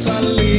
salir.